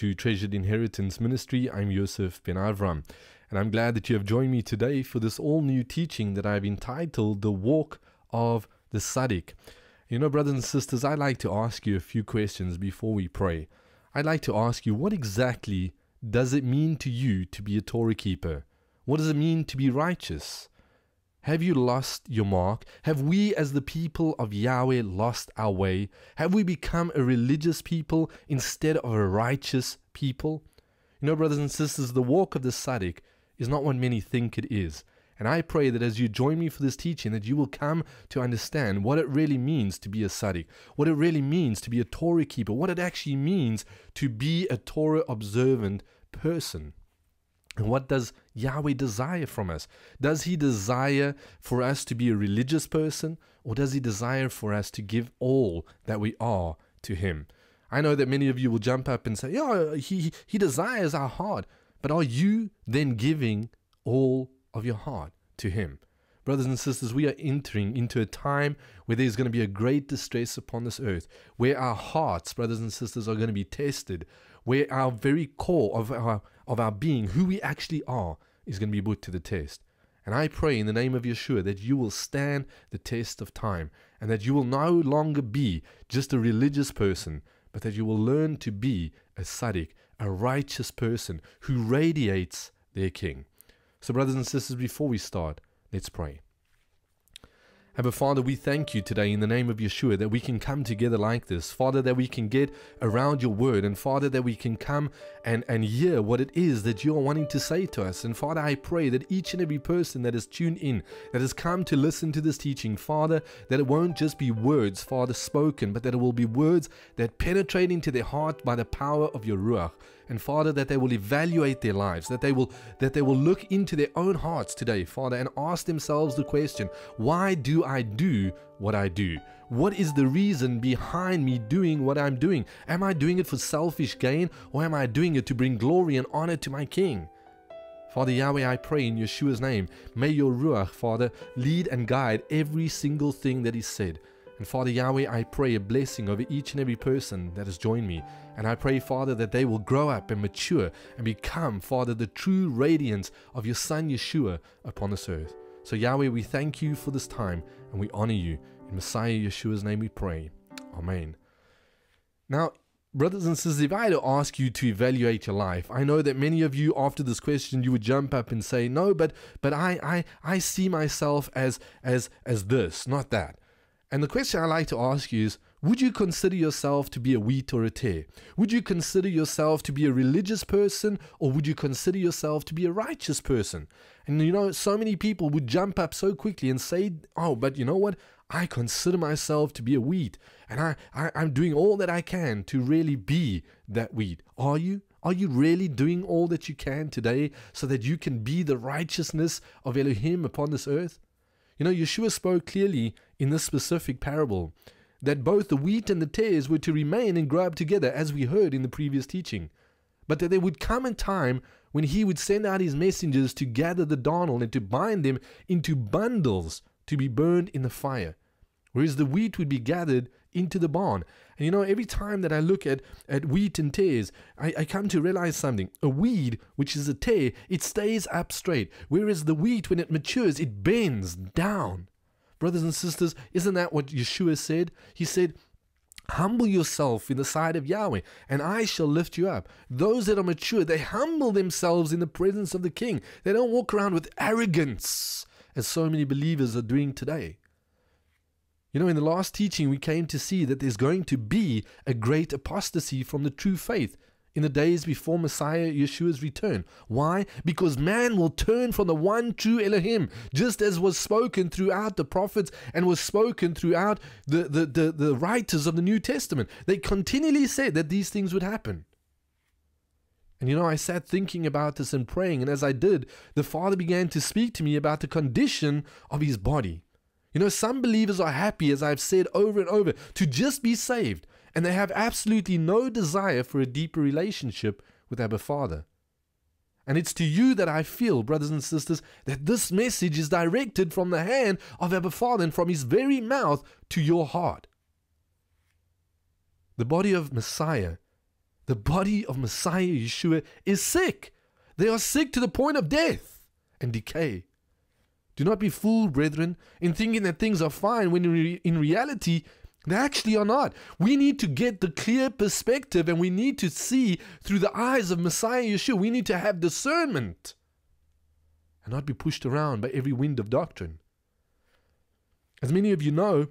to Treasured Inheritance Ministry. I'm Yosef Ben Avram, and I'm glad that you have joined me today for this all new teaching that I've entitled The Walk of the Tzaddik. You know, brothers and sisters, I'd like to ask you a few questions before we pray. I'd like to ask you, what exactly does it mean to you to be a Torah keeper? What does it mean to be righteous? Have you lost your mark? Have we, as the people of Yahweh, lost our way? Have we become a religious people instead of a righteous people? You know, brothers and sisters, the walk of the Tzaddik is not what many think it is. And I pray that as you join me for this teaching, that you will come to understand what it really means to be a Tzaddik, what it really means to be a Torah keeper, what it actually means to be a Torah observant person. What does Yahweh desire from us? Does He desire for us to be a religious person, or does He desire for us to give all that we are to Him? I know that many of you will jump up and say, Yeah, He, he desires our heart. But are you then giving all of your heart to Him? Brothers and sisters, we are entering into a time where there's going to be a great distress upon this earth, where our hearts, brothers and sisters, are going to be tested, where our very core of our, of our being, who we actually are, is going to be put to the test. And I pray in the name of Yeshua that you will stand the test of time and that you will no longer be just a religious person, but that you will learn to be a tzaddik, a righteous person who radiates their king. So, brothers and sisters, before we start, let's pray. Abba Father, we thank you today in the name of Yeshua that we can come together like this. Father, that we can get around your word. And Father, that we can come and, and hear what it is that you are wanting to say to us. And Father, I pray that each and every person that is tuned in, that has come to listen to this teaching, Father, that it won't just be words, Father, spoken, but that it will be words that penetrate into their heart by the power of your Ruach and Father that they will evaluate their lives that they will that they will look into their own hearts today Father and ask themselves the question why do I do what I do? What is the reason behind me doing what I'm doing? Am I doing it for selfish gain or am I doing it to bring glory and honor to my king? Father Yahweh, I pray in Yeshua's name, may your Ruach, Father, lead and guide every single thing that is said. And Father Yahweh, I pray a blessing over each and every person that has joined me. And I pray, Father, that they will grow up and mature and become, Father, the true radiance of your Son Yeshua upon this earth. So, Yahweh, we thank you for this time and we honor you. In Messiah Yeshua's name we pray. Amen. Now, brothers and sisters, if I had to ask you to evaluate your life, I know that many of you after this question you would jump up and say, No, but but I I, I see myself as as as this, not that. And the question I like to ask you is Would you consider yourself to be a wheat or a tare? Would you consider yourself to be a religious person or would you consider yourself to be a righteous person? And you know, so many people would jump up so quickly and say, Oh, but you know what? I consider myself to be a wheat and I, I, I'm doing all that I can to really be that wheat. Are you? Are you really doing all that you can today so that you can be the righteousness of Elohim upon this earth? You know, Yeshua spoke clearly in this specific parable that both the wheat and the tares were to remain and grow up together, as we heard in the previous teaching, but that there would come a time when he would send out his messengers to gather the darnel and to bind them into bundles to be burned in the fire, whereas the wheat would be gathered into the barn. And you know, every time that I look at, at wheat and tares, I, I come to realize something. A weed, which is a tare, it stays up straight, whereas the wheat, when it matures, it bends down. Brothers and sisters, isn't that what Yeshua said? He said, Humble yourself in the sight of Yahweh, and I shall lift you up. Those that are mature, they humble themselves in the presence of the King. They don't walk around with arrogance, as so many believers are doing today. You know, in the last teaching, we came to see that there's going to be a great apostasy from the true faith in the days before Messiah Yeshua's return. Why? Because man will turn from the one true Elohim, just as was spoken throughout the prophets and was spoken throughout the, the, the, the writers of the New Testament. They continually said that these things would happen. And you know, I sat thinking about this and praying, and as I did, the Father began to speak to me about the condition of his body. You know, some believers are happy, as I've said over and over, to just be saved, and they have absolutely no desire for a deeper relationship with Abba Father. And it's to you that I feel, brothers and sisters, that this message is directed from the hand of Abba Father and from his very mouth to your heart. The body of Messiah, the body of Messiah Yeshua is sick. They are sick to the point of death and decay. Do not be fooled, brethren, in thinking that things are fine when in reality they actually are not. We need to get the clear perspective and we need to see through the eyes of Messiah Yeshua. We need to have discernment and not be pushed around by every wind of doctrine. As many of you know,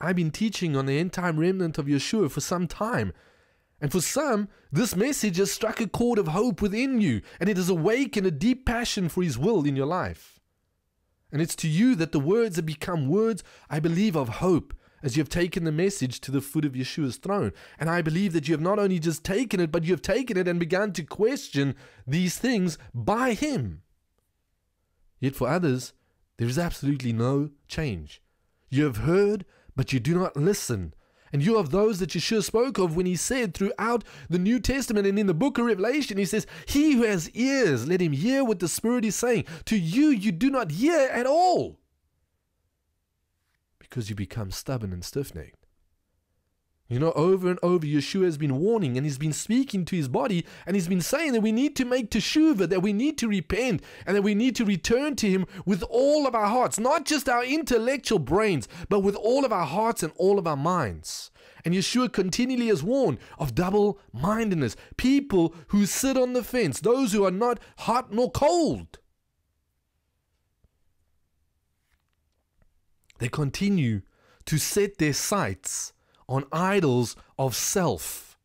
I've been teaching on the end time remnant of Yeshua for some time. And for some, this message has struck a chord of hope within you, and it has awakened a deep passion for His will in your life. And it's to you that the words have become words, I believe, of hope as you have taken the message to the foot of Yeshua's throne. And I believe that you have not only just taken it, but you have taken it and begun to question these things by Him. Yet for others, there is absolutely no change. You have heard, but you do not listen. And you are those that Yeshua spoke of when he said throughout the New Testament and in the book of Revelation, he says, He who has ears, let him hear what the Spirit is saying. To you, you do not hear at all because you become stubborn and stiff necked. You know, over and over, Yeshua has been warning and he's been speaking to his body and he's been saying that we need to make teshuvah, that we need to repent and that we need to return to him with all of our hearts, not just our intellectual brains, but with all of our hearts and all of our minds. And Yeshua continually has warned of double mindedness, people who sit on the fence, those who are not hot nor cold. They continue to set their sights on idols of self.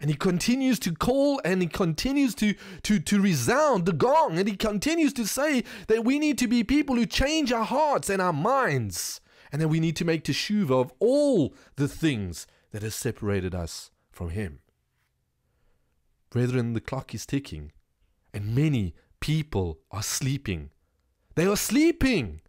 And he continues to call and he continues to, to, to resound the gong. And he continues to say that we need to be people who change our hearts and our minds. And that we need to make teshuvah of all the things that has separated us from him. Brethren, the clock is ticking, and many people are sleeping. They are sleeping.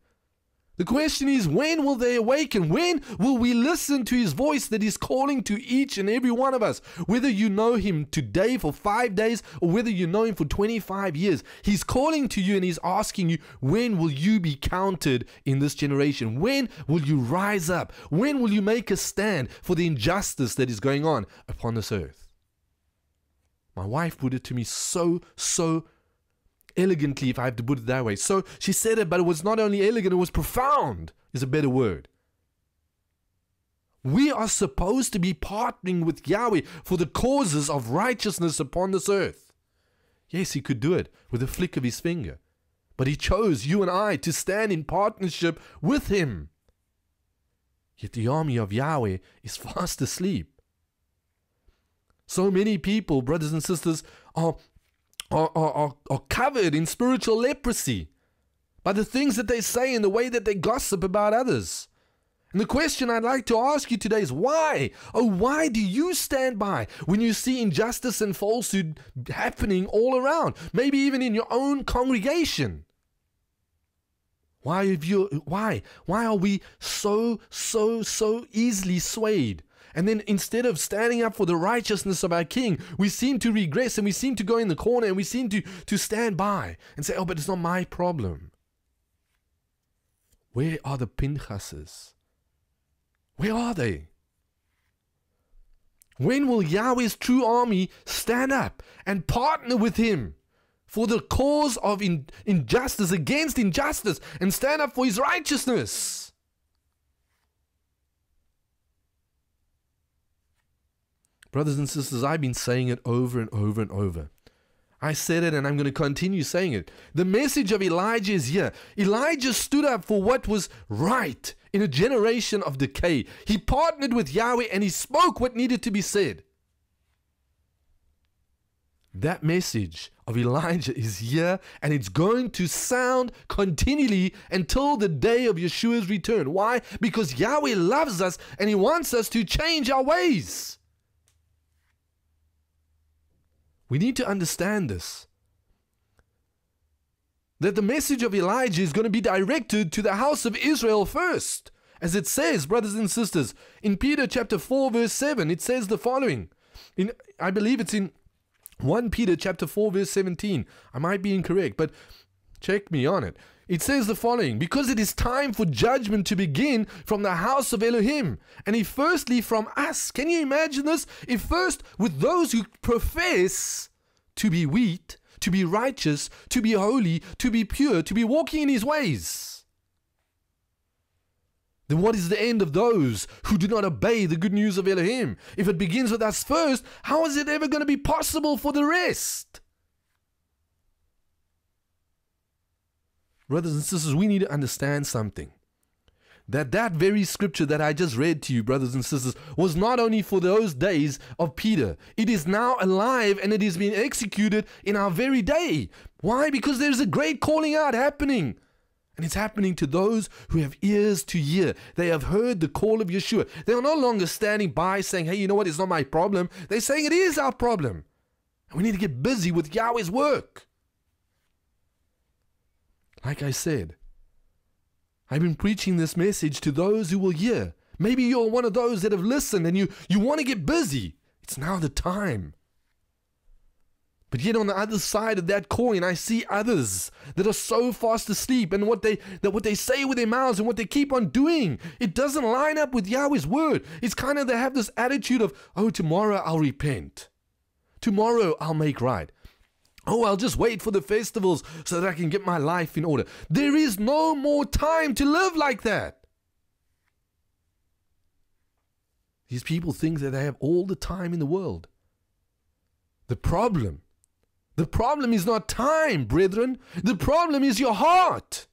The question is, when will they awaken? When will we listen to his voice that is calling to each and every one of us? Whether you know him today for five days or whether you know him for 25 years, he's calling to you and he's asking you, when will you be counted in this generation? When will you rise up? When will you make a stand for the injustice that is going on upon this earth? My wife put it to me so, so elegantly, if I have to put it that way. So she said it, but it was not only elegant, it was profound, is a better word. We are supposed to be partnering with Yahweh for the causes of righteousness upon this earth. Yes, he could do it with a flick of his finger, but he chose you and I to stand in partnership with him. Yet the army of Yahweh is fast asleep. So many people, brothers and sisters, are are, are, are covered in spiritual leprosy by the things that they say and the way that they gossip about others. And the question I'd like to ask you today is why? Oh, why do you stand by when you see injustice and falsehood happening all around, maybe even in your own congregation? Why have you why? Why are we so so so easily swayed and then instead of standing up for the righteousness of our king, we seem to regress and we seem to go in the corner and we seem to, to stand by and say, oh, but it's not my problem. Where are the Pinchases? Where are they? When will Yahweh's true army stand up and partner with him for the cause of in, injustice against injustice and stand up for his righteousness? Brothers and sisters, I've been saying it over and over and over. I said it and I'm going to continue saying it. The message of Elijah is here. Elijah stood up for what was right in a generation of decay. He partnered with Yahweh and he spoke what needed to be said. That message of Elijah is here and it's going to sound continually until the day of Yeshua's return. Why? Because Yahweh loves us and he wants us to change our ways. We need to understand this. That the message of Elijah is going to be directed to the house of Israel first. As it says, brothers and sisters, in Peter chapter 4, verse 7, it says the following. In I believe it's in 1 Peter chapter 4, verse 17. I might be incorrect, but check me on it. It says the following Because it is time for judgment to begin from the house of Elohim, and if firstly from us. Can you imagine this? If first with those who profess to be wheat, to be righteous, to be holy, to be pure, to be walking in his ways. Then what is the end of those who do not obey the good news of Elohim? If it begins with us first, how is it ever going to be possible for the rest? Brothers and sisters, we need to understand something. That that very scripture that I just read to you, brothers and sisters, was not only for those days of Peter. It is now alive and it is being executed in our very day. Why? Because there's a great calling out happening. And it's happening to those who have ears to hear. They have heard the call of Yeshua. They are no longer standing by saying, hey, you know what? It's not my problem. They're saying it is our problem. And we need to get busy with Yahweh's work. Like I said, I've been preaching this message to those who will hear. Maybe you're one of those that have listened and you, you want to get busy. It's now the time. But yet on the other side of that coin, I see others that are so fast asleep and what they that what they say with their mouths and what they keep on doing, it doesn't line up with Yahweh's word. It's kind of they have this attitude of, oh, tomorrow I'll repent. Tomorrow I'll make right. Oh, I'll just wait for the festivals so that I can get my life in order. There is no more time to live like that. These people think that they have all the time in the world. The problem, the problem is not time, brethren. The problem is your heart.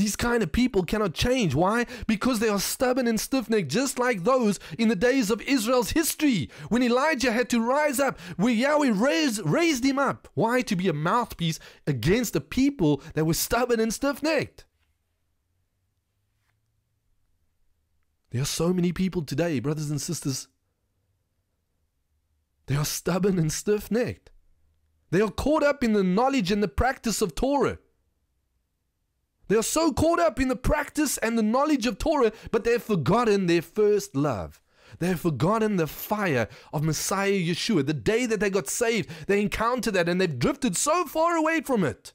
These kind of people cannot change. Why? Because they are stubborn and stiff necked, just like those in the days of Israel's history when Elijah had to rise up, where Yahweh raised, raised him up. Why? To be a mouthpiece against the people that were stubborn and stiff necked. There are so many people today, brothers and sisters. They are stubborn and stiff necked. They are caught up in the knowledge and the practice of Torah. They are so caught up in the practice and the knowledge of Torah, but they've forgotten their first love. They've forgotten the fire of Messiah Yeshua. The day that they got saved, they encountered that and they've drifted so far away from it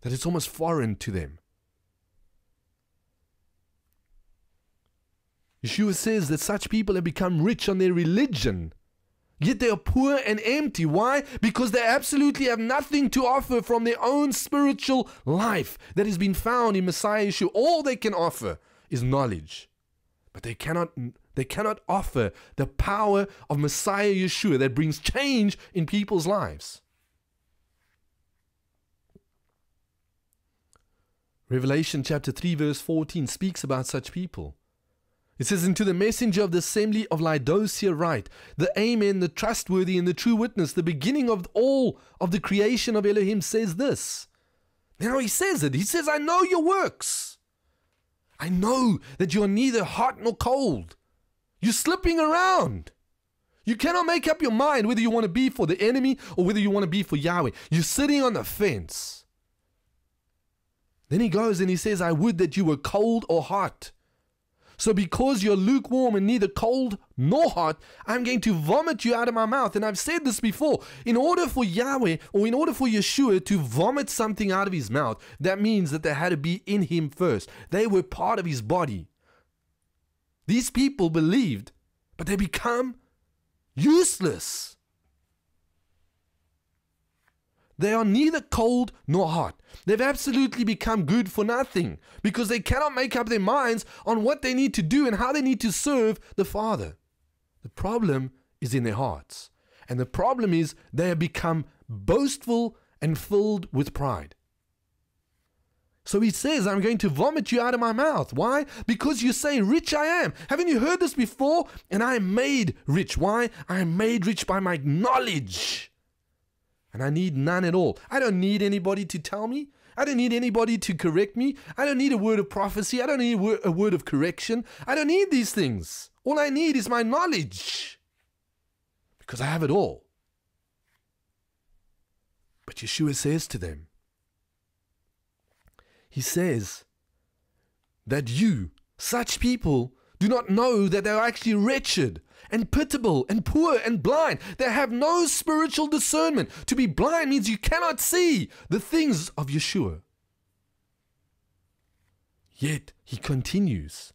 that it's almost foreign to them. Yeshua says that such people have become rich on their religion Yet they are poor and empty. Why? Because they absolutely have nothing to offer from their own spiritual life that has been found in Messiah Yeshua. All they can offer is knowledge. But they cannot they cannot offer the power of Messiah Yeshua that brings change in people's lives. Revelation chapter 3 verse 14 speaks about such people. It says, And to the messenger of the assembly of Laodicea write, the Amen, the trustworthy and the true witness, the beginning of all of the creation of Elohim says this. Now he says it. He says, I know your works. I know that you are neither hot nor cold. You're slipping around. You cannot make up your mind whether you want to be for the enemy or whether you want to be for Yahweh. You're sitting on the fence. Then he goes and he says, I would that you were cold or hot. So because you're lukewarm and neither cold nor hot, I'm going to vomit you out of my mouth. And I've said this before. In order for Yahweh or in order for Yeshua to vomit something out of his mouth, that means that they had to be in him first. They were part of his body. These people believed, but they become useless. They are neither cold nor hot. They've absolutely become good for nothing because they cannot make up their minds on what they need to do and how they need to serve the Father. The problem is in their hearts. And the problem is they have become boastful and filled with pride. So he says, I'm going to vomit you out of my mouth. Why? Because you say, Rich I am. Haven't you heard this before? And I am made rich. Why? I am made rich by my knowledge and I need none at all. I don't need anybody to tell me. I don't need anybody to correct me. I don't need a word of prophecy. I don't need a word of correction. I don't need these things. All I need is my knowledge because I have it all. But Yeshua says to them, He says that you, such people, do not know that they are actually wretched and pitiable and poor and blind. They have no spiritual discernment. To be blind means you cannot see the things of Yeshua. Yet he continues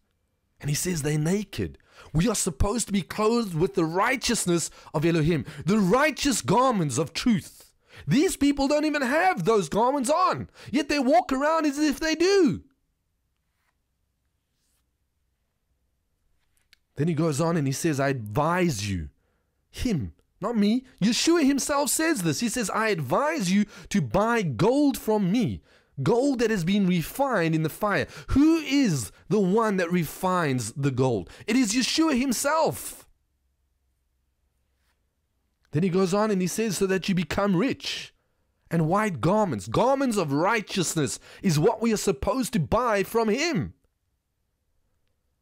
and he says they're naked. We are supposed to be clothed with the righteousness of Elohim, the righteous garments of truth. These people don't even have those garments on, yet they walk around as if they do. Then he goes on and he says, I advise you, him, not me. Yeshua himself says this. He says, I advise you to buy gold from me, gold that has been refined in the fire. Who is the one that refines the gold? It is Yeshua himself. Then he goes on and he says, so that you become rich. And white garments, garments of righteousness, is what we are supposed to buy from him.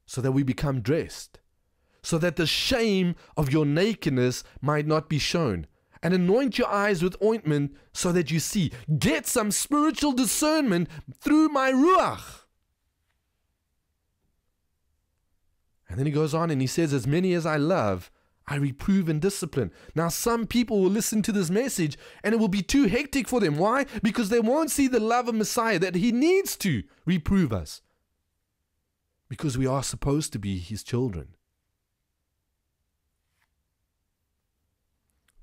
So that we become dressed so that the shame of your nakedness might not be shown. And anoint your eyes with ointment so that you see. Get some spiritual discernment through my Ruach. And then he goes on and he says, As many as I love, I reprove and discipline. Now, some people will listen to this message and it will be too hectic for them. Why? Because they won't see the love of Messiah that he needs to reprove us. Because we are supposed to be his children.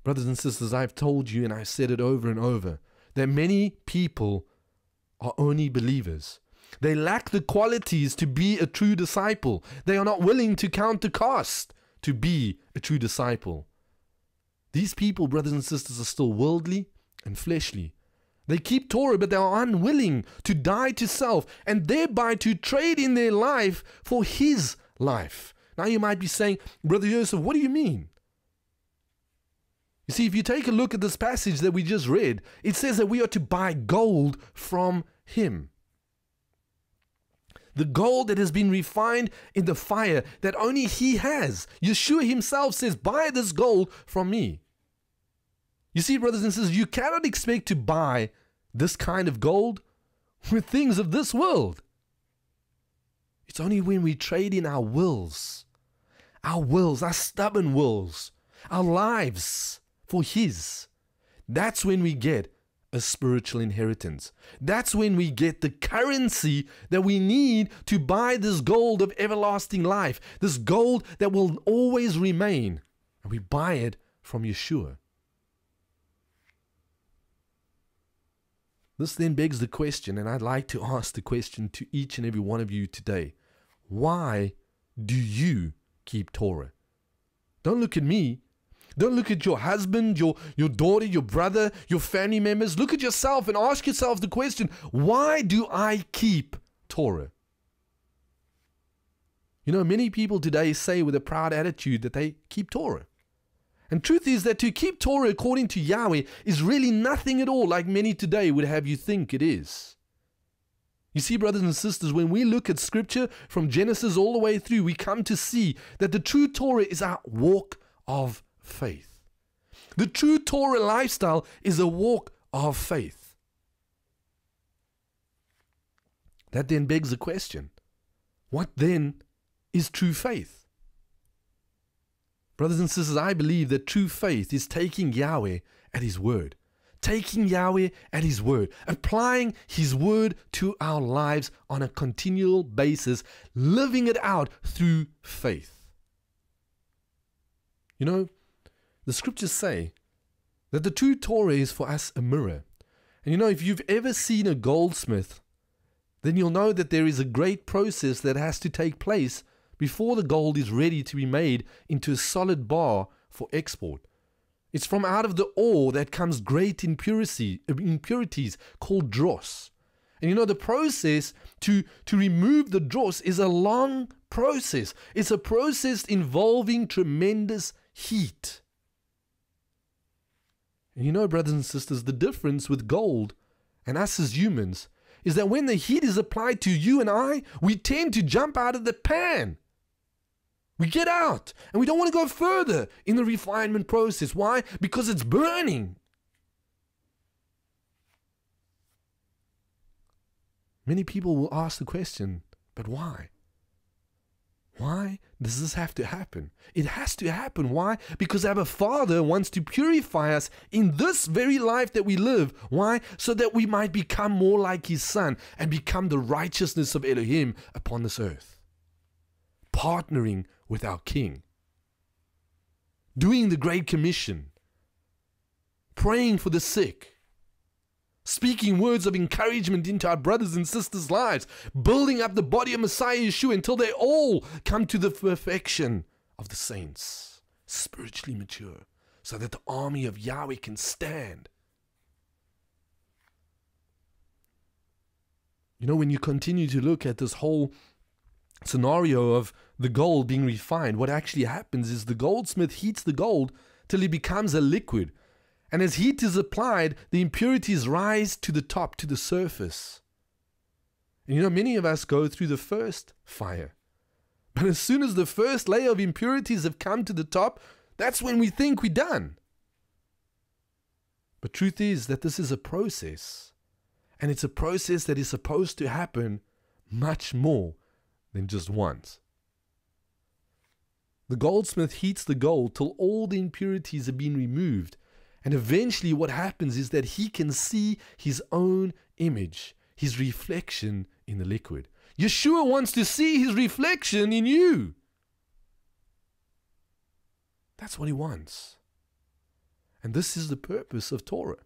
Brothers and sisters, I've told you and I've said it over and over that many people are only believers. They lack the qualities to be a true disciple. They are not willing to count the cost to be a true disciple. These people, brothers and sisters, are still worldly and fleshly. They keep Torah, but they are unwilling to die to self and thereby to trade in their life for His life. Now you might be saying, Brother Joseph, what do you mean? You see, if you take a look at this passage that we just read, it says that we are to buy gold from Him. The gold that has been refined in the fire that only He has. Yeshua Himself says, Buy this gold from me. You see, brothers and sisters, you cannot expect to buy this kind of gold with things of this world. It's only when we trade in our wills, our wills, our stubborn wills, our lives, for His. That's when we get a spiritual inheritance. That's when we get the currency that we need to buy this gold of everlasting life, this gold that will always remain. And we buy it from Yeshua. This then begs the question, and I'd like to ask the question to each and every one of you today why do you keep Torah? Don't look at me. Don't look at your husband, your, your daughter, your brother, your family members. Look at yourself and ask yourself the question why do I keep Torah? You know, many people today say with a proud attitude that they keep Torah. And truth is that to keep Torah according to Yahweh is really nothing at all like many today would have you think it is. You see, brothers and sisters, when we look at scripture from Genesis all the way through, we come to see that the true Torah is our walk of faith. The true Torah lifestyle is a walk of faith. That then begs the question what then is true faith? Brothers and sisters, I believe that true faith is taking Yahweh at His word, taking Yahweh at His word, applying His word to our lives on a continual basis, living it out through faith. You know, the scriptures say that the true Torah is for us a mirror. And you know, if you've ever seen a goldsmith, then you'll know that there is a great process that has to take place before the gold is ready to be made into a solid bar for export. It's from out of the ore that comes great impurity, impurities called dross. And you know, the process to, to remove the dross is a long process. It's a process involving tremendous heat. And you know, brothers and sisters, the difference with gold and us as humans is that when the heat is applied to you and I, we tend to jump out of the pan. We get out and we don't want to go further in the refinement process. Why? Because it's burning. Many people will ask the question, but why? Why does this have to happen? It has to happen. Why? Because our Father wants to purify us in this very life that we live. Why? So that we might become more like His Son and become the righteousness of Elohim upon this earth. Partnering with our King. Doing the Great Commission. Praying for the sick speaking words of encouragement into our brothers and sisters' lives, building up the body of Messiah Yeshua until they all come to the perfection of the saints, spiritually mature, so that the army of Yahweh can stand. You know, when you continue to look at this whole scenario of the gold being refined, what actually happens is the goldsmith heats the gold till it becomes a liquid and as heat is applied, the impurities rise to the top, to the surface. And you know, many of us go through the first fire. But as soon as the first layer of impurities have come to the top, that's when we think we're done. But truth is that this is a process. And it's a process that is supposed to happen much more than just once. The goldsmith heats the gold till all the impurities have been removed and eventually, what happens is that he can see his own image, his reflection in the liquid. Yeshua wants to see his reflection in you. That's what he wants. And this is the purpose of Torah.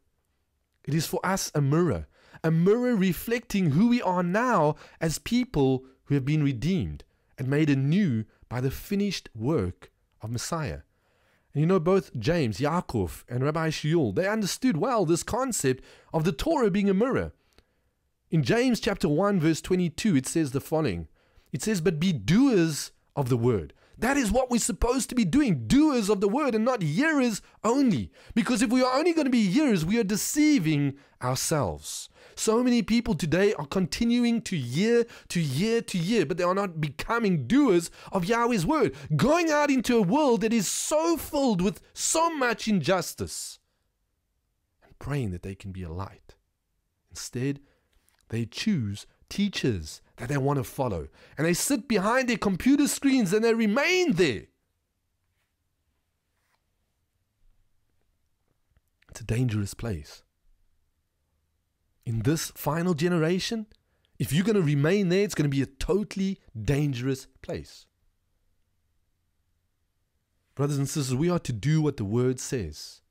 It is for us a mirror, a mirror reflecting who we are now as people who have been redeemed and made anew by the finished work of Messiah. And you know, both James, Yaakov, and Rabbi Shaul, they understood well this concept of the Torah being a mirror. In James chapter 1, verse 22, it says the following It says, But be doers of the word. That is what we're supposed to be doing, doers of the word and not hearers only. Because if we are only going to be hearers, we are deceiving ourselves. So many people today are continuing to year to year to year, but they are not becoming doers of Yahweh's word, going out into a world that is so filled with so much injustice and praying that they can be a light. Instead, they choose teachers that they want to follow, and they sit behind their computer screens and they remain there. It's a dangerous place in this final generation, if you're going to remain there, it's going to be a totally dangerous place. Brothers and sisters, we are to do what the word says.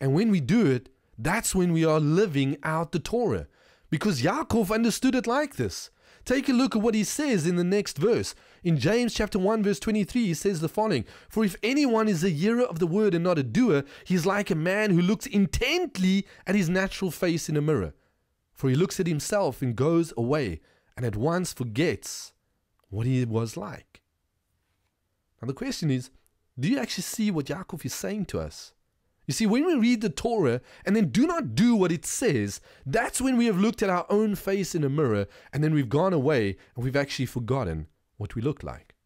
And when we do it, that's when we are living out the Torah. Because Yaakov understood it like this. Take a look at what he says in the next verse. In James chapter 1 verse 23 he says the following, "For if anyone is a hearer of the word and not a doer, he is like a man who looks intently at his natural face in a mirror. For he looks at himself and goes away and at once forgets what he was like. Now, the question is do you actually see what Yaakov is saying to us? You see, when we read the Torah and then do not do what it says, that's when we have looked at our own face in a mirror and then we've gone away and we've actually forgotten what we look like.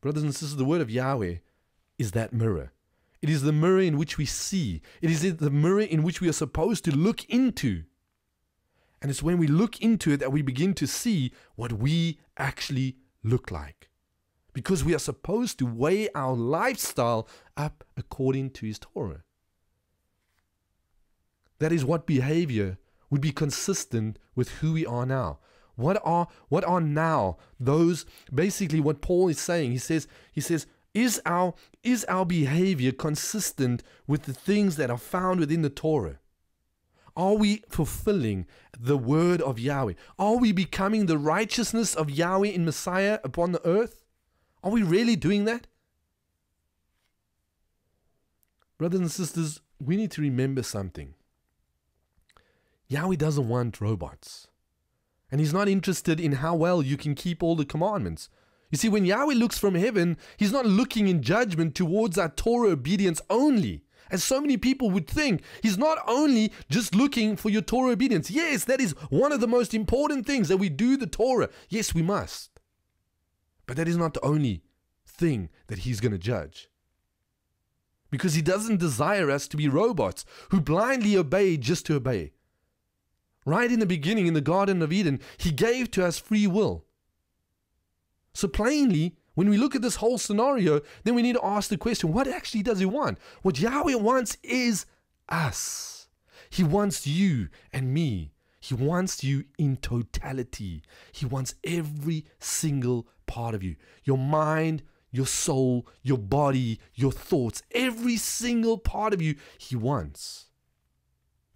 Brothers and sisters, the word of Yahweh is that mirror. It is the mirror in which we see, it is the mirror in which we are supposed to look into. And it's when we look into it that we begin to see what we actually look like. Because we are supposed to weigh our lifestyle up according to His Torah. That is what behavior would be consistent with who we are now. What are what are now those basically what Paul is saying? He says he says is our is our behavior consistent with the things that are found within the Torah? Are we fulfilling the word of Yahweh? Are we becoming the righteousness of Yahweh in Messiah upon the earth? Are we really doing that? Brothers and sisters, we need to remember something. Yahweh doesn't want robots. And He's not interested in how well you can keep all the commandments. You see, when Yahweh looks from heaven, He's not looking in judgment towards our Torah obedience only. As so many people would think, he's not only just looking for your Torah obedience. Yes, that is one of the most important things that we do the Torah. Yes, we must. But that is not the only thing that he's going to judge. Because he doesn't desire us to be robots who blindly obey just to obey. Right in the beginning, in the Garden of Eden, he gave to us free will. So plainly, when we look at this whole scenario, then we need to ask the question what actually does He want? What Yahweh wants is us. He wants you and me. He wants you in totality. He wants every single part of you your mind, your soul, your body, your thoughts, every single part of you. He wants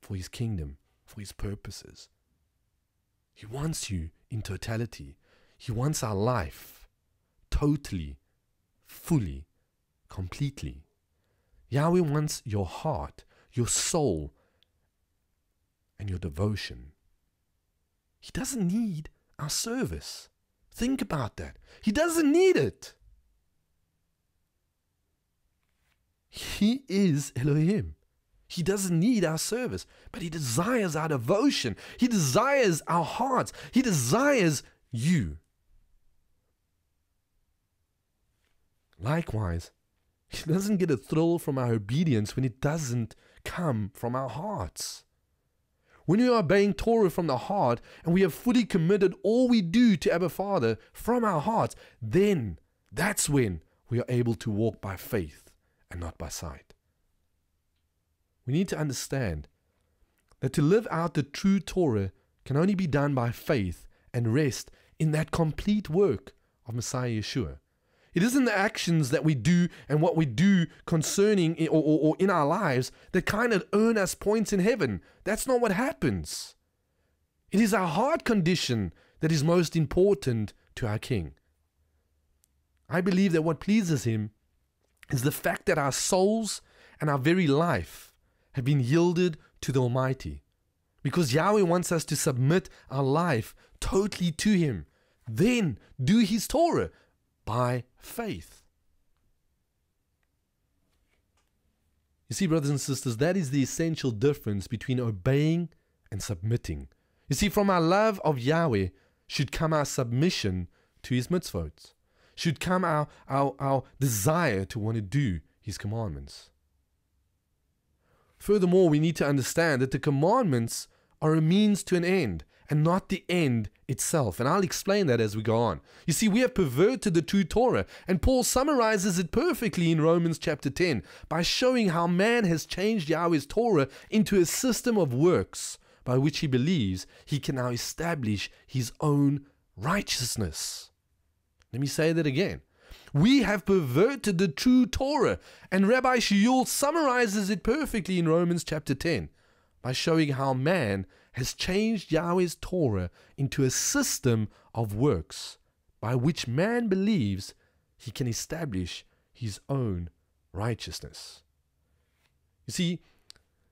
for His kingdom, for His purposes. He wants you in totality. He wants our life totally, fully, completely. Yahweh wants your heart, your soul, and your devotion. He doesn't need our service. Think about that. He doesn't need it. He is Elohim. He doesn't need our service, but He desires our devotion. He desires our hearts. He desires you. Likewise, He doesn't get a thrill from our obedience when it doesn't come from our hearts. When we are obeying Torah from the heart and we have fully committed all we do to Abba Father from our hearts, then that's when we are able to walk by faith and not by sight. We need to understand that to live out the true Torah can only be done by faith and rest in that complete work of Messiah Yeshua. It isn't the actions that we do and what we do concerning or, or, or, in our lives that kind of earn us points in heaven. That's not what happens. It is our heart condition that is most important to our King. I believe that what pleases Him is the fact that our souls and our very life have been yielded to the Almighty. Because Yahweh wants us to submit our life totally to Him. Then do His Torah by faith. You see, brothers and sisters, that is the essential difference between obeying and submitting. You see, from our love of Yahweh should come our submission to His mitzvot, should come our, our, our desire to want to do His commandments. Furthermore, we need to understand that the commandments are a means to an end and not the end itself. And I'll explain that as we go on. You see, we have perverted the true Torah, and Paul summarizes it perfectly in Romans chapter 10 by showing how man has changed Yahweh's Torah into a system of works by which he believes he can now establish his own righteousness. Let me say that again. We have perverted the true Torah, and Rabbi Shaul summarizes it perfectly in Romans chapter 10 by showing how man has changed Yahweh's Torah into a system of works by which man believes he can establish his own righteousness. You see,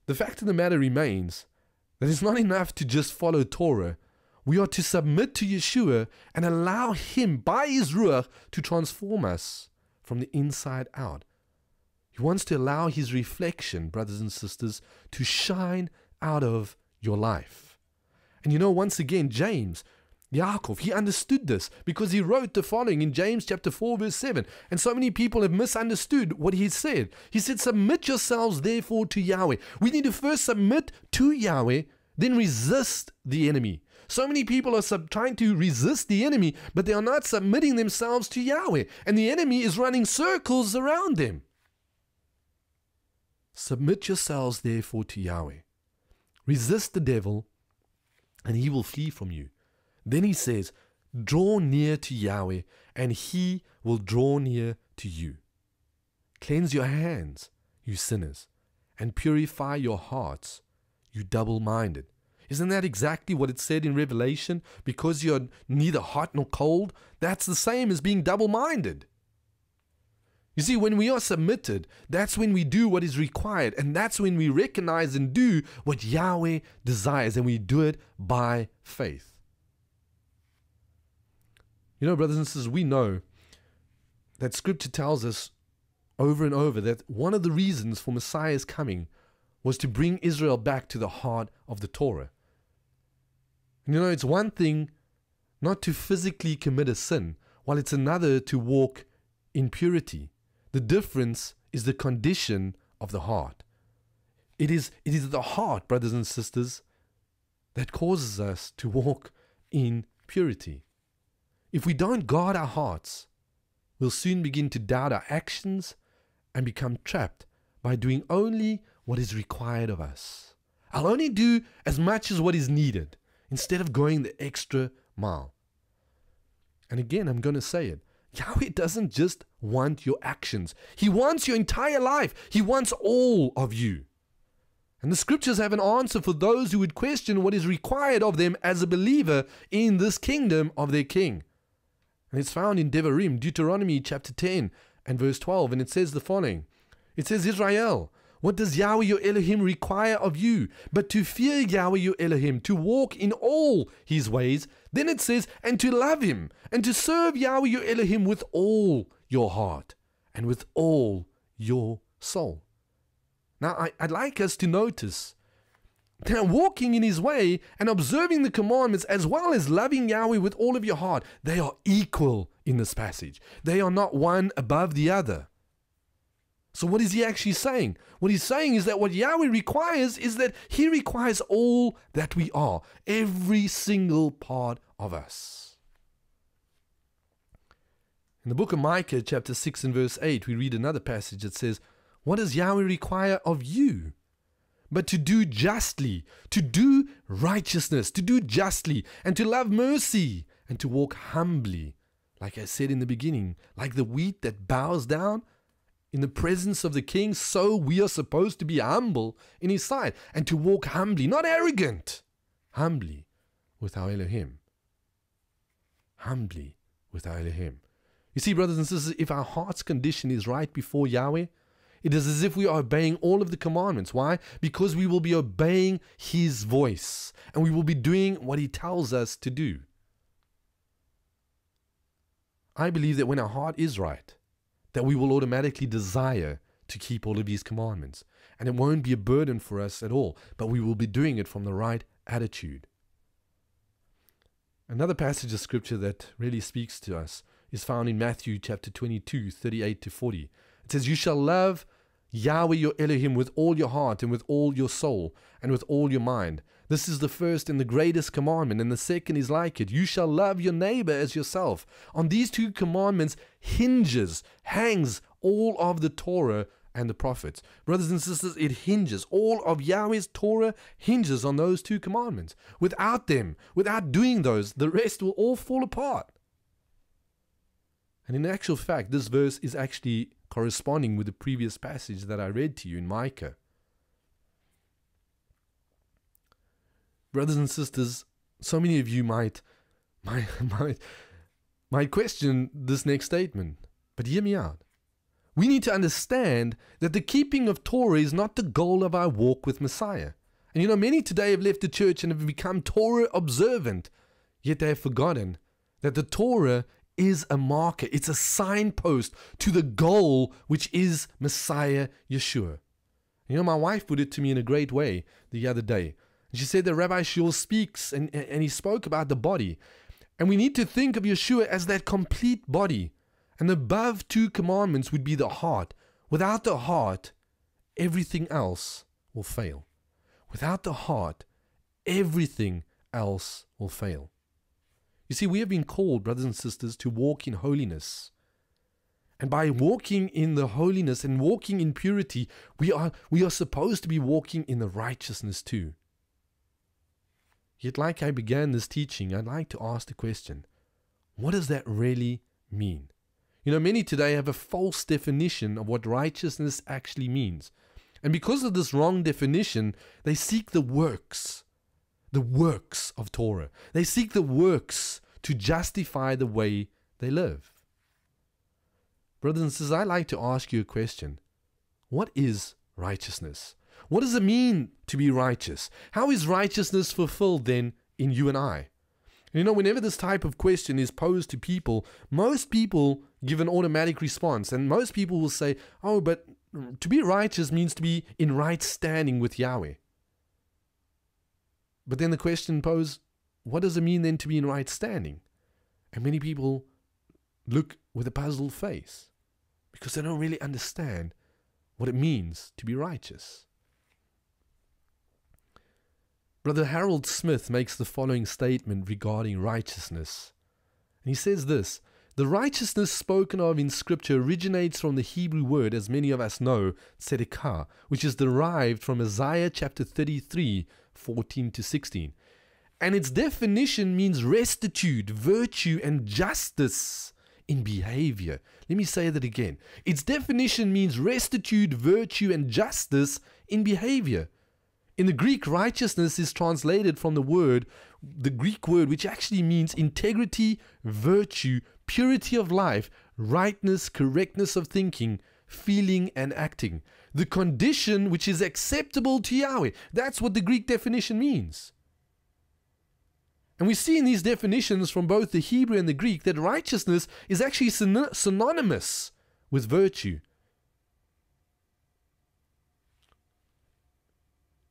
the fact of the matter remains that it's not enough to just follow Torah. We are to submit to Yeshua and allow Him, by His Ruach, to transform us from the inside out. He wants to allow His reflection, brothers and sisters, to shine out of your life. And you know, once again, James, Yaakov, he understood this because he wrote the following in James chapter 4, verse 7. And so many people have misunderstood what he said. He said, Submit yourselves therefore to Yahweh. We need to first submit to Yahweh, then resist the enemy. So many people are sub- trying to resist the enemy, but they are not submitting themselves to Yahweh. And the enemy is running circles around them. Submit yourselves therefore to Yahweh. Resist the devil, and he will flee from you. Then he says, Draw near to Yahweh, and he will draw near to you. Cleanse your hands, you sinners, and purify your hearts, you double minded. Isn't that exactly what it said in Revelation? Because you're neither hot nor cold? That's the same as being double minded. You see, when we are submitted, that's when we do what is required, and that's when we recognize and do what Yahweh desires, and we do it by faith. You know, brothers and sisters, we know that scripture tells us over and over that one of the reasons for Messiah's coming was to bring Israel back to the heart of the Torah. And you know, it's one thing not to physically commit a sin, while it's another to walk in purity. The difference is the condition of the heart. It is, it is the heart, brothers and sisters, that causes us to walk in purity. if we don't guard our hearts, we'll soon begin to doubt our actions and become trapped by doing only what is required of us. I'll only do as much as what is needed instead of going the extra mile. And again, I'm going to say it. Yahweh doesn't just want your actions, He wants your entire life. He wants all of you. And the scriptures have an answer for those who would question what is required of them as a believer in this kingdom of their king. And it's found in Devarim, Deuteronomy chapter 10 and verse 12. And it says the following It says, Israel, what does Yahweh your Elohim require of you? But to fear Yahweh your Elohim, to walk in all his ways. Then it says, and to love him, and to serve Yahweh your Elohim with all your heart, and with all your soul. Now, I, would like us to notice that walking in his way and observing the commandments, as well as loving Yahweh with all of your heart, they are equal in this passage. They are not one above the other. So, what is he actually saying? What he's saying is that what Yahweh requires is that he requires all that we are, every single part of us. In the book of Micah, chapter 6 and verse 8, we read another passage that says, What does Yahweh require of you? But to do justly, to do righteousness, to do justly, and to love mercy, and to walk humbly. Like I said in the beginning, like the wheat that bows down in the presence of the king, so we are supposed to be humble in his sight and to walk humbly, not arrogant, humbly with our Elohim. Humbly with our Elohim. You see, brothers and sisters, if our heart's condition is right before Yahweh, it is as if we are obeying all of the commandments. Why? Because we will be obeying His voice and we will be doing what He tells us to do. I believe that when our heart is right, that we will automatically desire to keep all of these commandments. And it won't be a burden for us at all, but we will be doing it from the right attitude. Another passage of scripture that really speaks to us is found in Matthew chapter 22, 38 to 40. It says, You shall love Yahweh your Elohim with all your heart and with all your soul and with all your mind. This is the first and the greatest commandment, and the second is like it. You shall love your neighbor as yourself. On these two commandments hinges, hangs all of the Torah and the prophets. Brothers and sisters, it hinges. All of Yahweh's Torah hinges on those two commandments. Without them, without doing those, the rest will all fall apart. And in actual fact, this verse is actually corresponding with the previous passage that I read to you in Micah. Brothers and sisters, so many of you might, might, might, might question this next statement, but hear me out. We need to understand that the keeping of Torah is not the goal of our walk with Messiah. And you know, many today have left the church and have become Torah observant, yet they have forgotten that the Torah is a marker, it's a signpost to the goal, which is Messiah Yeshua. You know, my wife put it to me in a great way the other day. She said that Rabbi Shaul speaks and, and he spoke about the body. And we need to think of Yeshua as that complete body. And above two commandments would be the heart. Without the heart, everything else will fail. Without the heart, everything else will fail. You see, we have been called, brothers and sisters, to walk in holiness. And by walking in the holiness and walking in purity, we are, we are supposed to be walking in the righteousness too. Yet, like I began this teaching, I'd like to ask the question what does that really mean? You know, many today have a false definition of what righteousness actually means. And because of this wrong definition, they seek the works, the works of Torah. They seek the works to justify the way they live. Brothers and sisters, I'd like to ask you a question What is righteousness? What does it mean to be righteous? How is righteousness fulfilled then in you and I? You know, whenever this type of question is posed to people, most people give an automatic response, and most people will say, Oh, but to be righteous means to be in right standing with Yahweh. But then the question posed, what does it mean then to be in right standing? And many people look with a puzzled face because they don't really understand what it means to be righteous. Brother Harold Smith makes the following statement regarding righteousness. And he says this The righteousness spoken of in Scripture originates from the Hebrew word, as many of us know, tzedakah, which is derived from Isaiah chapter 33, 14 to 16. And its definition means restitude, virtue, and justice in behavior. Let me say that again. Its definition means restitude, virtue, and justice in behavior. In the Greek, righteousness is translated from the word, the Greek word, which actually means integrity, virtue, purity of life, rightness, correctness of thinking, feeling, and acting. The condition which is acceptable to Yahweh. That's what the Greek definition means. And we see in these definitions from both the Hebrew and the Greek that righteousness is actually synonymous with virtue.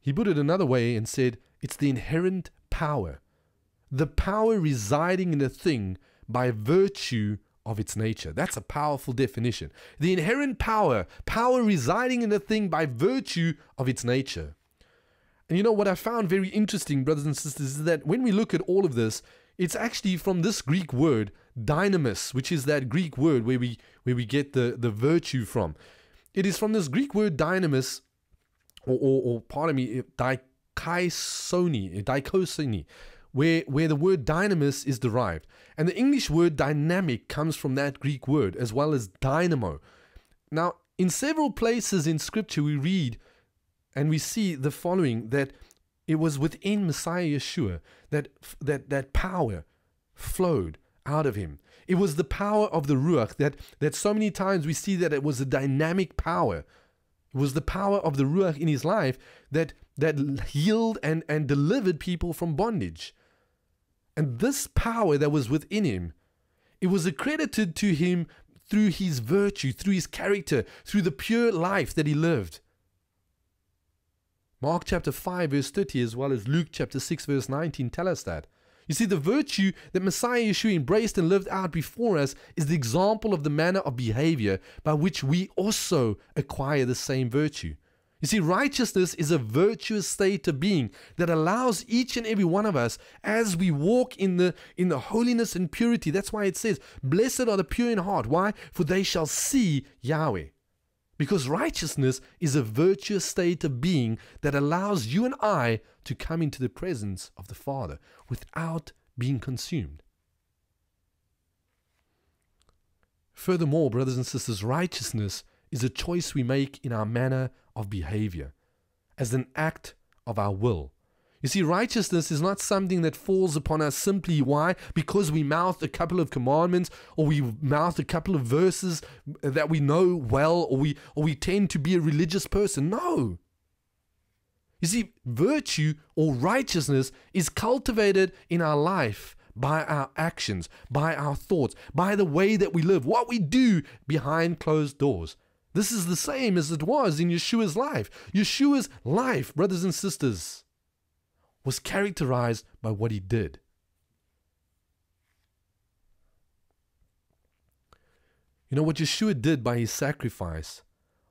He put it another way and said it's the inherent power, the power residing in a thing by virtue of its nature. That's a powerful definition. The inherent power, power residing in a thing by virtue of its nature. And you know what I found very interesting, brothers and sisters, is that when we look at all of this, it's actually from this Greek word, dynamis, which is that Greek word where we where we get the, the virtue from. It is from this Greek word dynamis, or, or, or pardon me, dikaisoni, dikosoni, where, where the word dynamis is derived. And the English word dynamic comes from that Greek word, as well as dynamo. Now, in several places in Scripture, we read and we see the following that it was within Messiah Yeshua that, that, that power flowed out of him. It was the power of the Ruach that, that so many times we see that it was a dynamic power. Was the power of the Ruach in his life that, that healed and, and delivered people from bondage. And this power that was within him, it was accredited to him through his virtue, through his character, through the pure life that he lived. Mark chapter 5, verse 30, as well as Luke chapter 6, verse 19, tell us that. You see, the virtue that Messiah Yeshua embraced and lived out before us is the example of the manner of behavior by which we also acquire the same virtue. You see, righteousness is a virtuous state of being that allows each and every one of us as we walk in the in the holiness and purity. That's why it says, Blessed are the pure in heart. Why? For they shall see Yahweh. Because righteousness is a virtuous state of being that allows you and I to come into the presence of the Father without being consumed. Furthermore, brothers and sisters, righteousness is a choice we make in our manner of behavior, as an act of our will. You see, righteousness is not something that falls upon us simply. Why? Because we mouth a couple of commandments or we mouth a couple of verses that we know well or we, or we tend to be a religious person. No. You see, virtue or righteousness is cultivated in our life by our actions, by our thoughts, by the way that we live, what we do behind closed doors. This is the same as it was in Yeshua's life. Yeshua's life, brothers and sisters, was characterized by what he did. You know, what Yeshua did by his sacrifice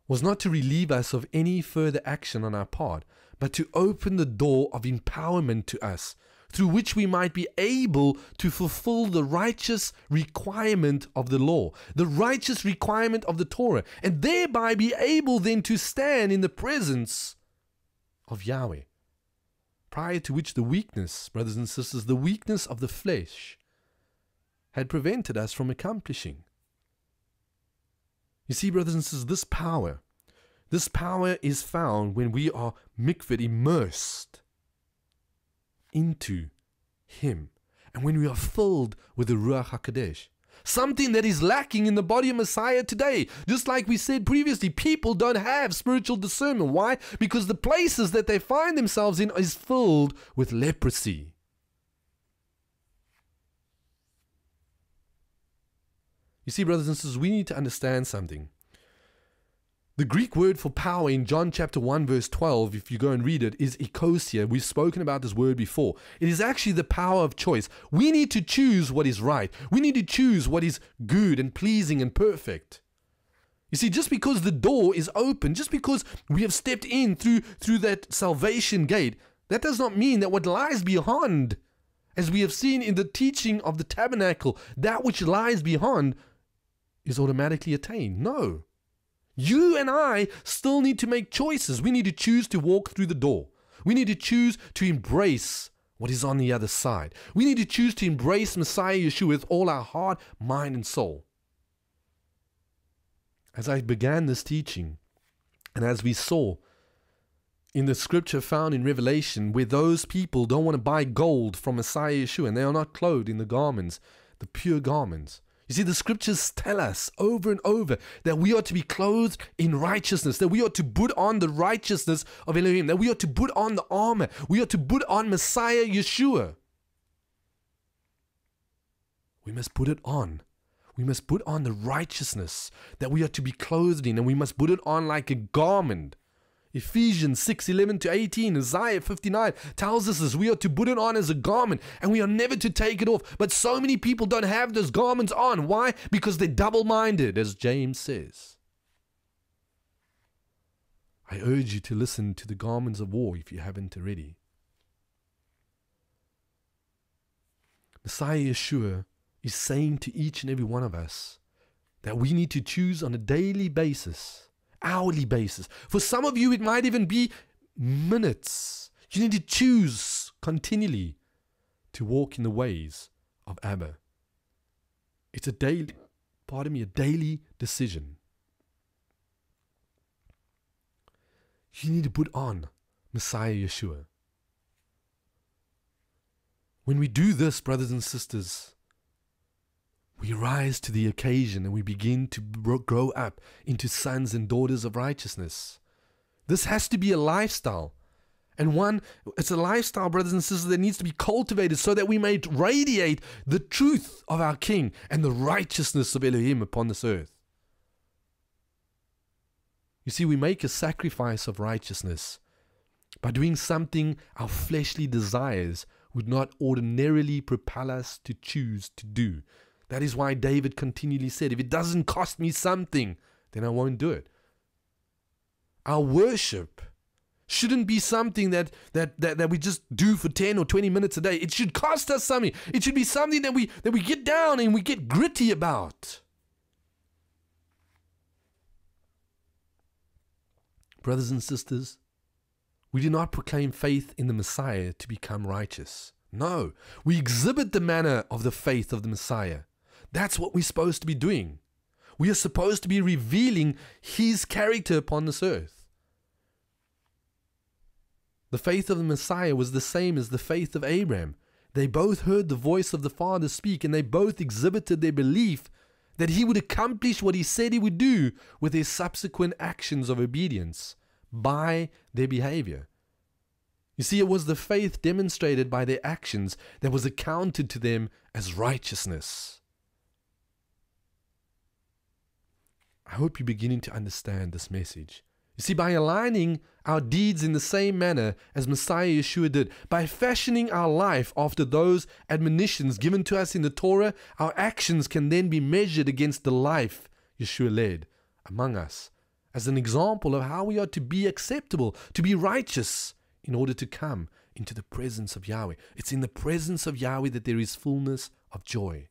was not to relieve us of any further action on our part, but to open the door of empowerment to us, through which we might be able to fulfill the righteous requirement of the law, the righteous requirement of the Torah, and thereby be able then to stand in the presence of Yahweh prior to which the weakness, brothers and sisters, the weakness of the flesh had prevented us from accomplishing. You see, brothers and sisters, this power, this power is found when we are mikved, immersed into Him, and when we are filled with the Ruach HaKodesh. Something that is lacking in the body of Messiah today. Just like we said previously, people don't have spiritual discernment. Why? Because the places that they find themselves in is filled with leprosy. You see, brothers and sisters, we need to understand something. The Greek word for power in John chapter 1 verse 12, if you go and read it, is exousia. We've spoken about this word before. It is actually the power of choice. We need to choose what is right. We need to choose what is good and pleasing and perfect. You see, just because the door is open, just because we have stepped in through through that salvation gate, that does not mean that what lies beyond as we have seen in the teaching of the tabernacle, that which lies beyond is automatically attained. No. You and I still need to make choices. We need to choose to walk through the door. We need to choose to embrace what is on the other side. We need to choose to embrace Messiah Yeshua with all our heart, mind, and soul. As I began this teaching, and as we saw in the scripture found in Revelation, where those people don't want to buy gold from Messiah Yeshua and they are not clothed in the garments, the pure garments. You see, the scriptures tell us over and over that we are to be clothed in righteousness, that we are to put on the righteousness of Elohim, that we are to put on the armor, we are to put on Messiah Yeshua. We must put it on. We must put on the righteousness that we are to be clothed in, and we must put it on like a garment. Ephesians 6 11 to 18, Isaiah 59 tells us this. We are to put it on as a garment and we are never to take it off. But so many people don't have those garments on. Why? Because they're double minded, as James says. I urge you to listen to the garments of war if you haven't already. Messiah Yeshua is saying to each and every one of us that we need to choose on a daily basis hourly basis. For some of you, it might even be minutes. You need to choose continually to walk in the ways of Abba. It's a daily, pardon me, a daily decision. You need to put on Messiah Yeshua. When we do this, brothers and sisters, we rise to the occasion and we begin to grow up into sons and daughters of righteousness. This has to be a lifestyle. And one, it's a lifestyle, brothers and sisters, that needs to be cultivated so that we may radiate the truth of our King and the righteousness of Elohim upon this earth. You see, we make a sacrifice of righteousness by doing something our fleshly desires would not ordinarily propel us to choose to do. That is why David continually said, If it doesn't cost me something, then I won't do it. Our worship shouldn't be something that, that, that, that we just do for 10 or 20 minutes a day. It should cost us something. It should be something that we, that we get down and we get gritty about. Brothers and sisters, we do not proclaim faith in the Messiah to become righteous. No, we exhibit the manner of the faith of the Messiah. That's what we're supposed to be doing. We are supposed to be revealing His character upon this earth. The faith of the Messiah was the same as the faith of Abraham. They both heard the voice of the Father speak, and they both exhibited their belief that he would accomplish what he said he would do with their subsequent actions of obedience by their behavior. You see, it was the faith demonstrated by their actions that was accounted to them as righteousness. I hope you're beginning to understand this message. You see, by aligning our deeds in the same manner as Messiah Yeshua did, by fashioning our life after those admonitions given to us in the Torah, our actions can then be measured against the life Yeshua led among us as an example of how we are to be acceptable, to be righteous in order to come into the presence of Yahweh. It's in the presence of Yahweh that there is fullness of joy.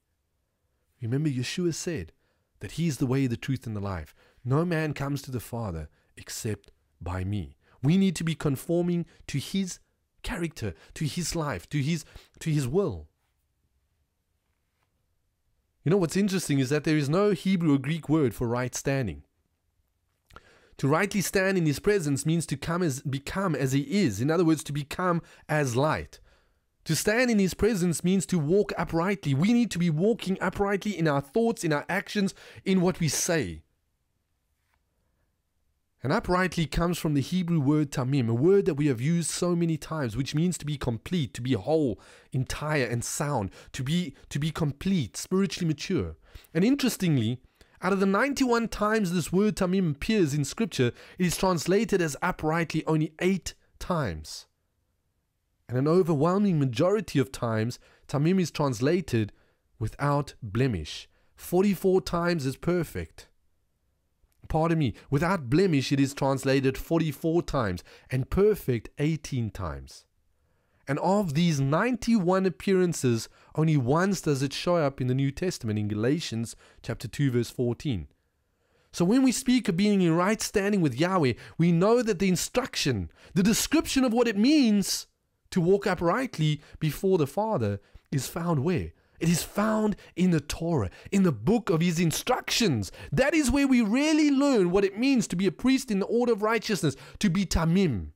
Remember, Yeshua said, that He is the way, the truth, and the life. No man comes to the Father except by me. We need to be conforming to His character, to His life, to His, to his will. You know what's interesting is that there is no Hebrew or Greek word for right standing. To rightly stand in his presence means to come as become as he is. In other words, to become as light. To stand in His presence means to walk uprightly. We need to be walking uprightly in our thoughts, in our actions, in what we say. And uprightly comes from the Hebrew word tamim, a word that we have used so many times, which means to be complete, to be whole, entire, and sound, to be, to be complete, spiritually mature. And interestingly, out of the 91 times this word tamim appears in Scripture, it is translated as uprightly only eight times. And an overwhelming majority of times, Tamim is translated without blemish. 44 times is perfect. Pardon me, without blemish, it is translated 44 times, and perfect 18 times. And of these 91 appearances, only once does it show up in the New Testament in Galatians chapter 2 verse 14. So when we speak of being in right standing with Yahweh, we know that the instruction, the description of what it means to walk uprightly before the Father is found where? It is found in the Torah, in the book of his instructions. That is where we really learn what it means to be a priest in the order of righteousness, to be Tamim.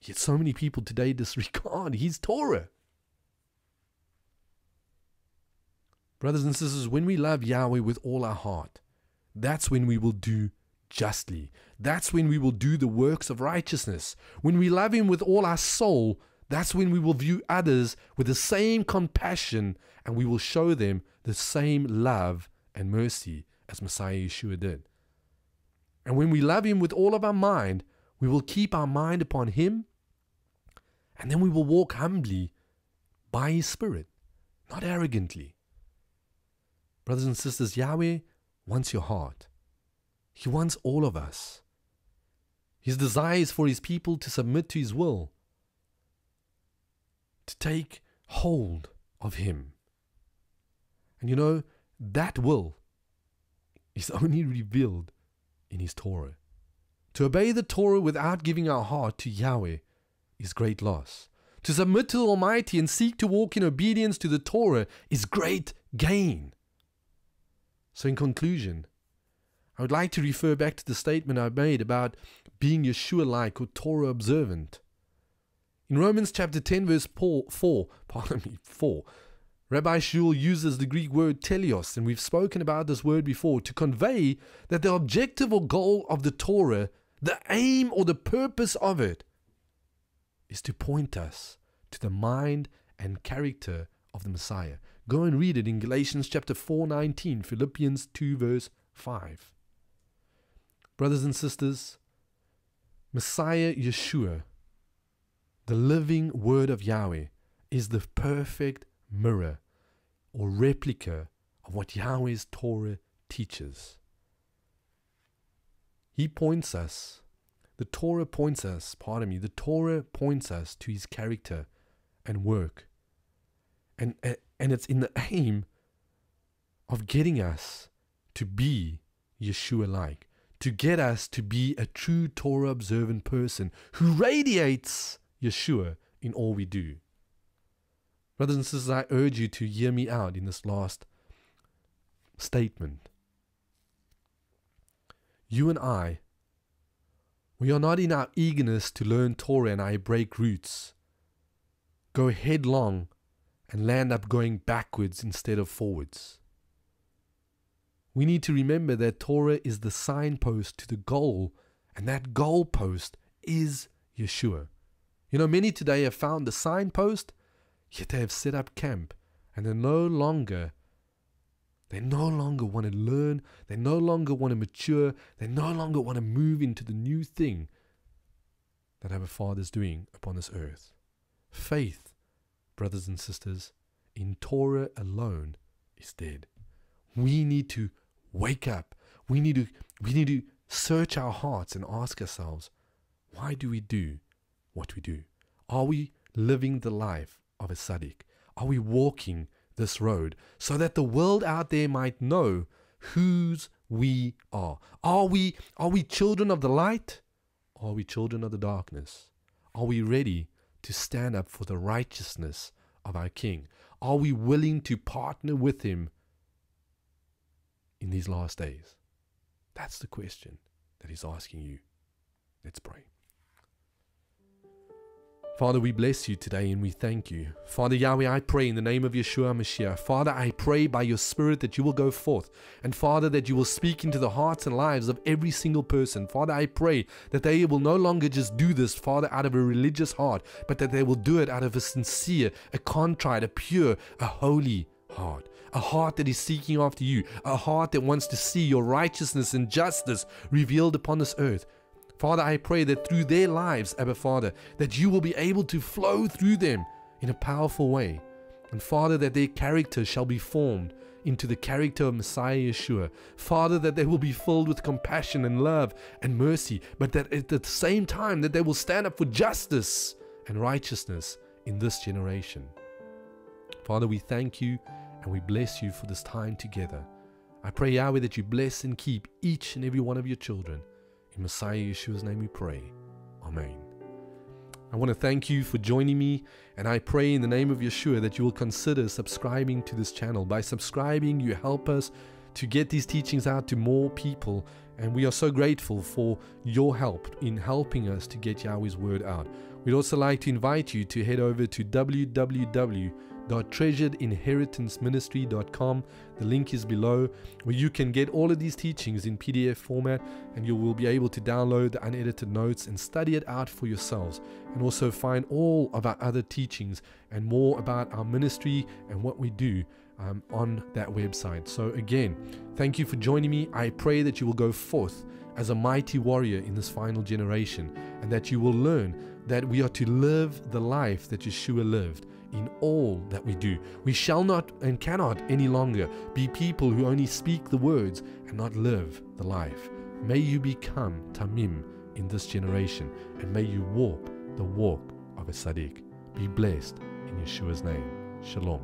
Yet so many people today disregard his Torah. Brothers and sisters, when we love Yahweh with all our heart, that's when we will do justly. That's when we will do the works of righteousness. When we love Him with all our soul, that's when we will view others with the same compassion and we will show them the same love and mercy as Messiah Yeshua did. And when we love Him with all of our mind, we will keep our mind upon Him and then we will walk humbly by His Spirit, not arrogantly. Brothers and sisters, Yahweh wants your heart. He wants all of us. His desire is for His people to submit to His will to take hold of Him. And you know, that will is only revealed in His Torah. To obey the Torah without giving our heart to Yahweh is great loss. To submit to the Almighty and seek to walk in obedience to the Torah is great gain. So, in conclusion, I would like to refer back to the statement I made about being Yeshua like or Torah observant. In Romans chapter 10, verse 4, pardon me, 4, Rabbi Shaul uses the Greek word teleos, and we've spoken about this word before, to convey that the objective or goal of the Torah, the aim or the purpose of it, is to point us to the mind and character of the Messiah. Go and read it in Galatians chapter 4, 19, Philippians 2, verse 5. Brothers and sisters, Messiah Yeshua the living word of Yahweh is the perfect mirror or replica of what Yahweh's Torah teaches. He points us, the Torah points us, pardon me, the Torah points us to his character and work. And, and it's in the aim of getting us to be Yeshua like, to get us to be a true Torah observant person who radiates Yeshua in all we do. Brothers and sisters, I urge you to hear me out in this last statement. You and I, we are not in our eagerness to learn Torah and I break roots, go headlong and land up going backwards instead of forwards. We need to remember that Torah is the signpost to the goal, and that goalpost is Yeshua. You know, many today have found the signpost, yet they have set up camp and they're no longer they no longer want to learn, they no longer want to mature, they no longer want to move into the new thing that our Father is doing upon this earth. Faith, brothers and sisters, in Torah alone is dead. We need to wake up. We need to we need to search our hearts and ask ourselves, why do we do what we do? Are we living the life of a Tzadik? Are we walking this road so that the world out there might know whose we are? Are we are we children of the light? Are we children of the darkness? Are we ready to stand up for the righteousness of our King? Are we willing to partner with him in these last days? That's the question that he's asking you. Let's pray. Father, we bless you today and we thank you. Father Yahweh, I pray in the name of Yeshua Mashiach. Father, I pray by your Spirit that you will go forth. And Father, that you will speak into the hearts and lives of every single person. Father, I pray that they will no longer just do this, Father, out of a religious heart, but that they will do it out of a sincere, a contrite, a pure, a holy heart. A heart that is seeking after you. A heart that wants to see your righteousness and justice revealed upon this earth. Father, I pray that through their lives, Abba Father, that you will be able to flow through them in a powerful way. And Father, that their character shall be formed into the character of Messiah Yeshua. Father, that they will be filled with compassion and love and mercy, but that at the same time that they will stand up for justice and righteousness in this generation. Father, we thank you and we bless you for this time together. I pray, Yahweh, that you bless and keep each and every one of your children. In Messiah Yeshua's name we pray. Amen. I want to thank you for joining me, and I pray in the name of Yeshua that you will consider subscribing to this channel. By subscribing, you help us to get these teachings out to more people, and we are so grateful for your help in helping us to get Yahweh's word out. We'd also like to invite you to head over to www www.treasuredinheritanceministry.com. The link is below where you can get all of these teachings in PDF format and you will be able to download the unedited notes and study it out for yourselves and also find all of our other teachings and more about our ministry and what we do um, on that website. So, again, thank you for joining me. I pray that you will go forth as a mighty warrior in this final generation and that you will learn that we are to live the life that Yeshua lived in all that we do. We shall not and cannot any longer be people who only speak the words and not live the life. May you become Tamim in this generation and may you walk the walk of a Tzadik. Be blessed in Yeshua's name. Shalom.